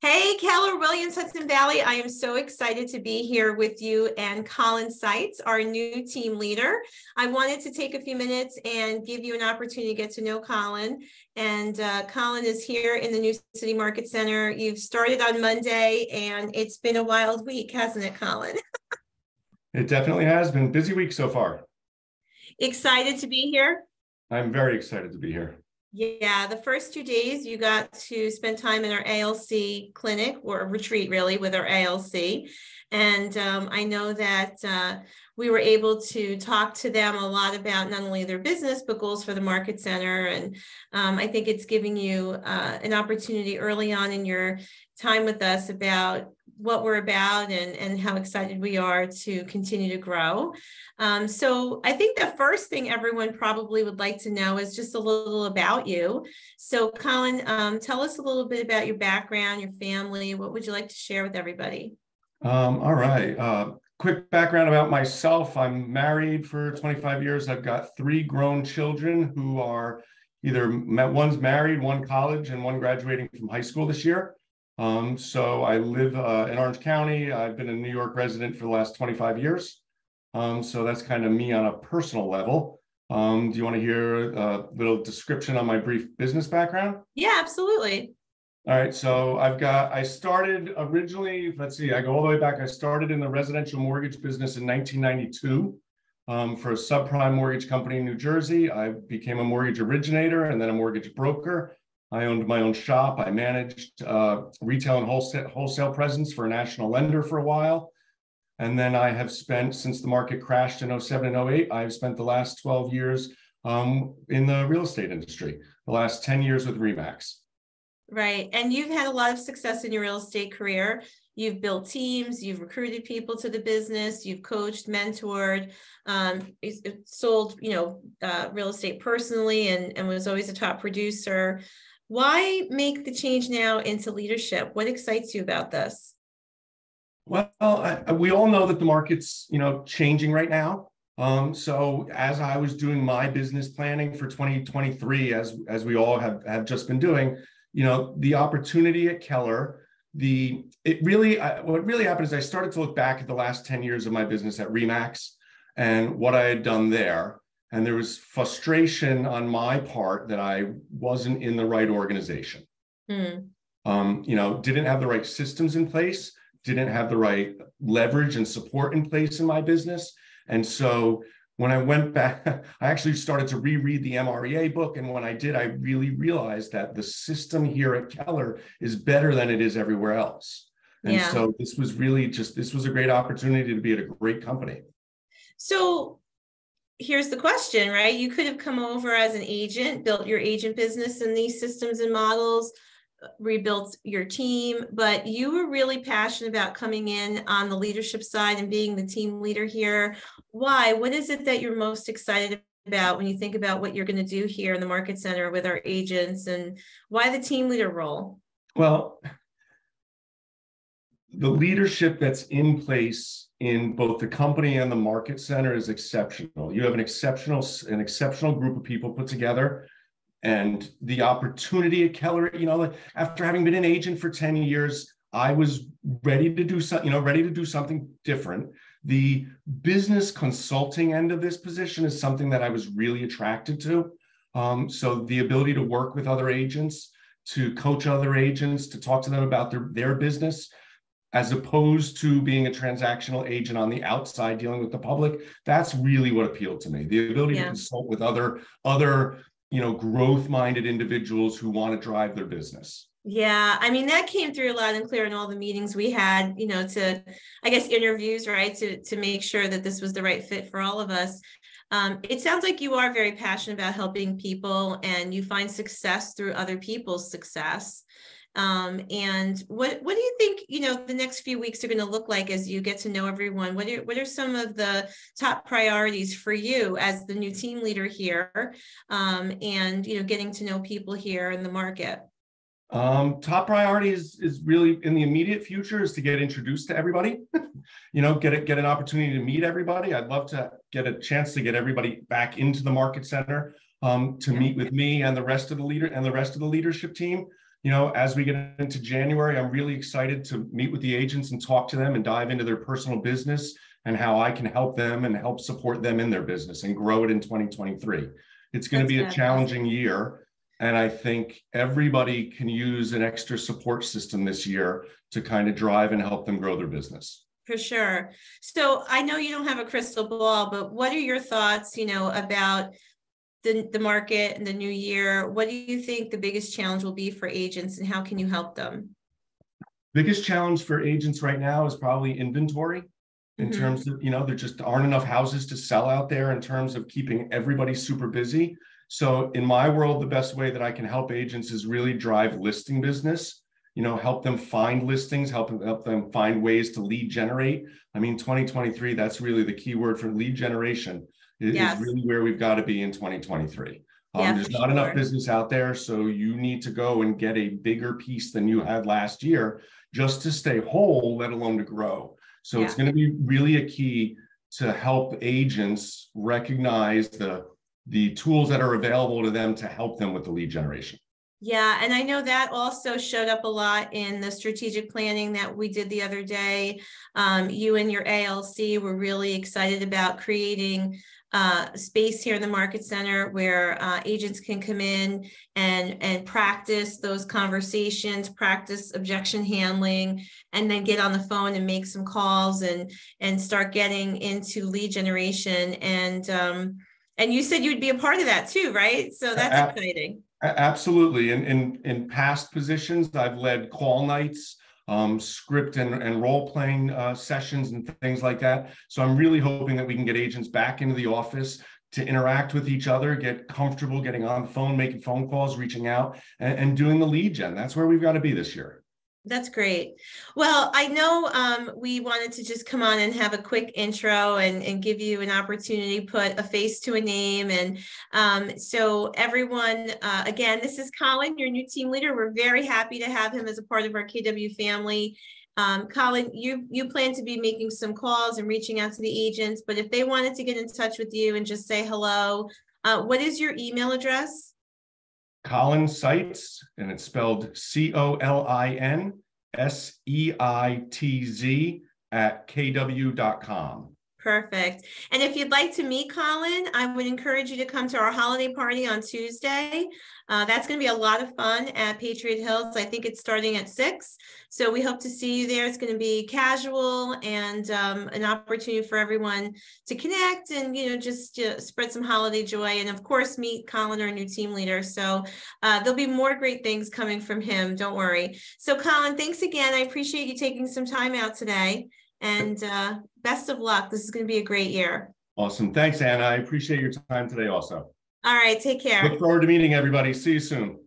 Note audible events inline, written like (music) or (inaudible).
Hey, Keller Williams, Hudson Valley. I am so excited to be here with you and Colin Seitz, our new team leader. I wanted to take a few minutes and give you an opportunity to get to know Colin. And uh, Colin is here in the New City Market Center. You've started on Monday, and it's been a wild week, hasn't it, Colin? (laughs) it definitely has been busy week so far. Excited to be here? I'm very excited to be here. Yeah, the first two days you got to spend time in our ALC clinic or retreat, really, with our ALC. And um, I know that uh, we were able to talk to them a lot about not only their business, but goals for the market center. And um, I think it's giving you uh, an opportunity early on in your time with us about what we're about and, and how excited we are to continue to grow. Um, so I think the first thing everyone probably would like to know is just a little about you. So Colin, um, tell us a little bit about your background, your family. What would you like to share with everybody? Um, all right. Uh, quick background about myself. I'm married for 25 years. I've got three grown children who are either one's married, one college, and one graduating from high school this year. Um, so I live uh, in Orange County. I've been a New York resident for the last 25 years. Um, so that's kind of me on a personal level. Um, do you want to hear a little description on my brief business background? Yeah, absolutely. All right, so I've got, I started originally, let's see, I go all the way back. I started in the residential mortgage business in 1992 um, for a subprime mortgage company in New Jersey. I became a mortgage originator and then a mortgage broker. I owned my own shop. I managed uh, retail and wholesale, wholesale presence for a national lender for a while. And then I have spent, since the market crashed in 07 and 08, I've spent the last 12 years um, in the real estate industry, the last 10 years with RE/MAX. Right. And you've had a lot of success in your real estate career. You've built teams, you've recruited people to the business, you've coached, mentored, um, sold, you know, uh, real estate personally and, and was always a top producer. Why make the change now into leadership? What excites you about this? Well, I, we all know that the market's, you know, changing right now. Um, so as I was doing my business planning for 2023, as as we all have have just been doing, you know, the opportunity at Keller, the it really I, what really happened is I started to look back at the last 10 years of my business at RE/MAX and what I had done there. And there was frustration on my part that I wasn't in the right organization. Mm. Um, you know, didn't have the right systems in place, didn't have the right leverage and support in place in my business. And so when I went back, (laughs) I actually started to reread the MREA book. And when I did, I really realized that the system here at Keller is better than it is everywhere else. And yeah. so this was really just, this was a great opportunity to be at a great company. So here's the question, right? You could have come over as an agent, built your agent business in these systems and models, uh, rebuilt your team, but you were really passionate about coming in on the leadership side and being the team leader here. Why? What is it that you're most excited about when you think about what you're going to do here in the market center with our agents and why the team leader role? Well, the leadership that's in place in both the company and the market center is exceptional. You have an exceptional an exceptional group of people put together and the opportunity at Keller, you know, after having been an agent for 10 years, I was ready to do something, you know, ready to do something different. The business consulting end of this position is something that I was really attracted to. Um, so the ability to work with other agents, to coach other agents, to talk to them about their, their business, as opposed to being a transactional agent on the outside dealing with the public, that's really what appealed to me. The ability yeah. to consult with other other you know growth minded individuals who want to drive their business yeah i mean that came through loud and clear in all the meetings we had you know to i guess interviews right to to make sure that this was the right fit for all of us um, it sounds like you are very passionate about helping people and you find success through other people's success um, and what what do you think you know the next few weeks are going to look like as you get to know everyone? What are what are some of the top priorities for you as the new team leader here, um, and you know getting to know people here in the market? Um, top priority is, is really in the immediate future is to get introduced to everybody. (laughs) you know, get it, get an opportunity to meet everybody. I'd love to get a chance to get everybody back into the market center um, to meet with me and the rest of the leader and the rest of the leadership team you know, as we get into January, I'm really excited to meet with the agents and talk to them and dive into their personal business and how I can help them and help support them in their business and grow it in 2023. It's going to be a challenging year. And I think everybody can use an extra support system this year to kind of drive and help them grow their business. For sure. So I know you don't have a crystal ball, but what are your thoughts, you know, about the, the market and the new year? What do you think the biggest challenge will be for agents and how can you help them? Biggest challenge for agents right now is probably inventory in mm-hmm. terms of, you know, there just aren't enough houses to sell out there in terms of keeping everybody super busy. So in my world, the best way that I can help agents is really drive listing business, you know, help them find listings, help help them find ways to lead generate. I mean, 2023, that's really the key word for lead generation is, yes. really where we've got to be in 2023. Um, yeah, there's not sure. enough business out there. So you need to go and get a bigger piece than you had last year just to stay whole, let alone to grow. So yeah. it's going to be really a key to help agents recognize the the tools that are available to them to help them with the lead generation. Yeah, and I know that also showed up a lot in the strategic planning that we did the other day. Um, you and your ALC were really excited about creating uh, space here in the market center where uh, agents can come in and and practice those conversations, practice objection handling, and then get on the phone and make some calls and and start getting into lead generation. And um, and you said you'd be a part of that too, right? So that's exciting. Absolutely. In, in in past positions, I've led call nights um, script and, and role playing uh, sessions and things like that. So I'm really hoping that we can get agents back into the office to interact with each other, get comfortable getting on the phone, making phone calls, reaching out, and, and doing the lead gen. That's where we've got to be this year. That's great. Well, I know um, we wanted to just come on and have a quick intro and, and give you an opportunity put a face to a name. And um, so, everyone, uh, again, this is Colin, your new team leader. We're very happy to have him as a part of our KW family. Um, Colin, you you plan to be making some calls and reaching out to the agents, but if they wanted to get in touch with you and just say hello, uh, what is your email address? Colin Seitz, and it's spelled C O L I N S E I T Z at kw.com. Perfect. And if you'd like to meet Colin, I would encourage you to come to our holiday party on Tuesday. Uh, that's going to be a lot of fun at Patriot Hills. I think it's starting at six. So we hope to see you there. It's going to be casual and um, an opportunity for everyone to connect and, you know, just uh, spread some holiday joy. And of course, meet Colin, our new team leader. So uh, there'll be more great things coming from him. Don't worry. So, Colin, thanks again. I appreciate you taking some time out today. And uh, best of luck. This is going to be a great year. Awesome. Thanks, Anna. I appreciate your time today also. All right. Take care. Look forward to meeting everybody. See you soon.